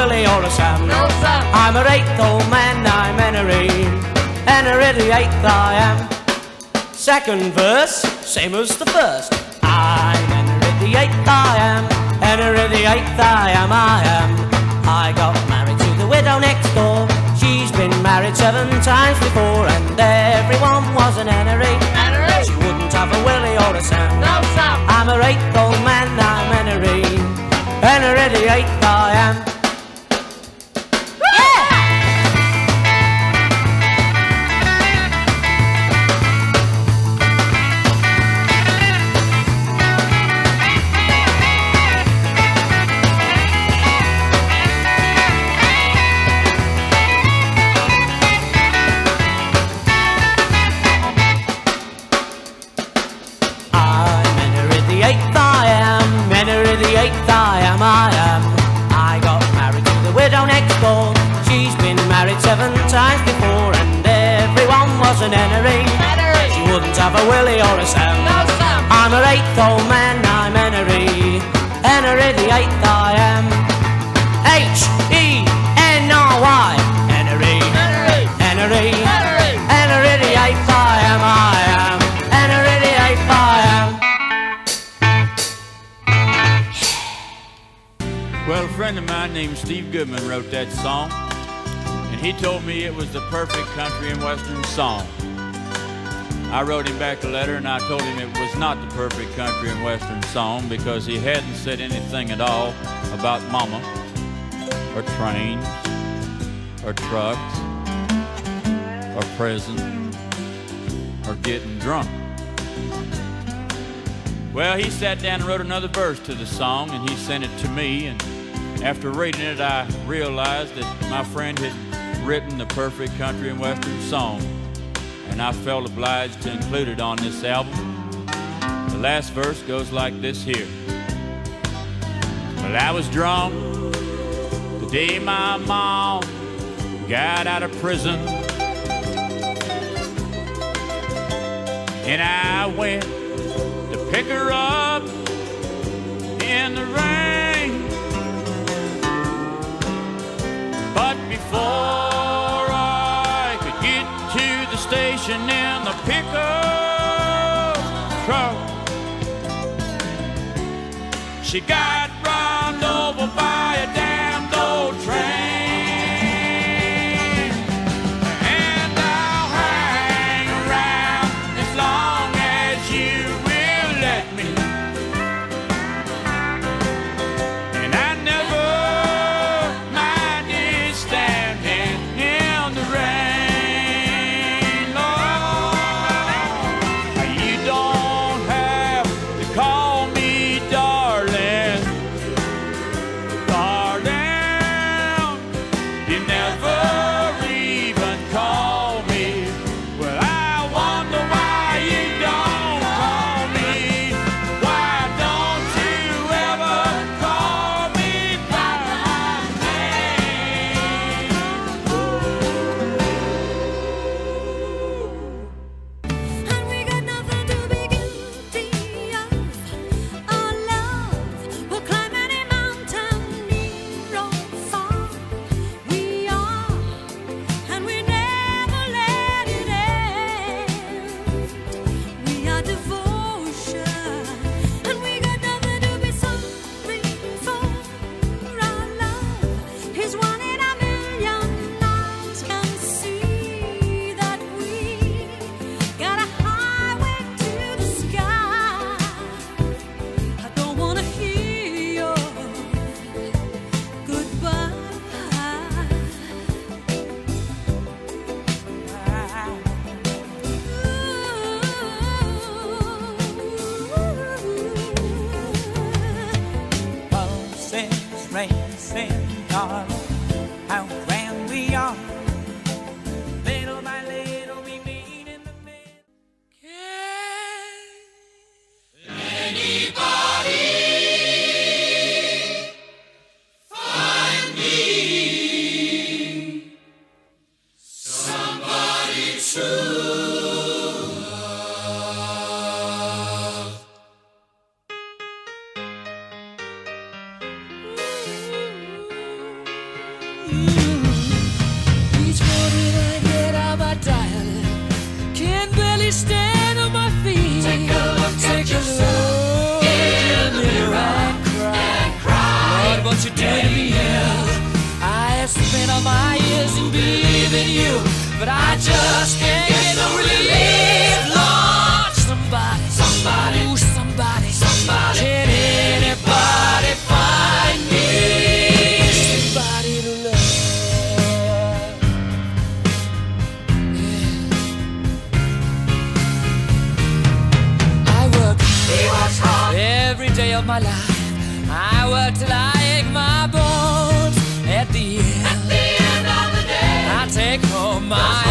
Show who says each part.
Speaker 1: Willie or a Sam.
Speaker 2: No, Sam.
Speaker 1: I'm her eighth old man, I'm Henry. Henry the eighth I am. Second verse, same as the first. I'm Henry the eighth I am. Henry the eighth I am, I am. I got married to the widow next door. She's been married seven times before, and everyone was an Henry.
Speaker 2: Henry.
Speaker 1: She wouldn't have a Willie or a Sam.
Speaker 2: No, Sam.
Speaker 1: I'm her eighth old man, I'm Henry. Henry the eighth I am. Seven times before, and everyone was an Henry.
Speaker 2: Henry.
Speaker 1: She wouldn't have a Willie or a Sam.
Speaker 2: No, Sam.
Speaker 1: I'm her eighth old man, I'm Henry. Henry the eighth I am. H E N R Y. Henry.
Speaker 2: Henry.
Speaker 1: Henry.
Speaker 2: Henry.
Speaker 1: Henry the eighth I am, I am. Henry the eighth I am.
Speaker 3: Well, a friend of mine named Steve Goodman wrote that song, and he told me it was the perfect country and western song. I wrote him back a letter and I told him it was not the perfect country and western song because he hadn't said anything at all about mama, or trains, or trucks, or prison, or getting drunk. Well, he sat down and wrote another verse to the song, and he sent it to me. And after reading it, I realized that my friend had written the perfect country and western song, and I felt obliged to include it on this album. The last verse goes like this here. Well, I was drunk. the day my mom got out of prison. And I went to pick her up in the rain. But before chegar. never
Speaker 2: heart. but I just can't get no relief, Lord. Somebody, somebody, ooh, somebody, somebody. Can anybody find me? Somebody to love. Yeah. I work. He works hard every day of my life. I work till I ache my bones. my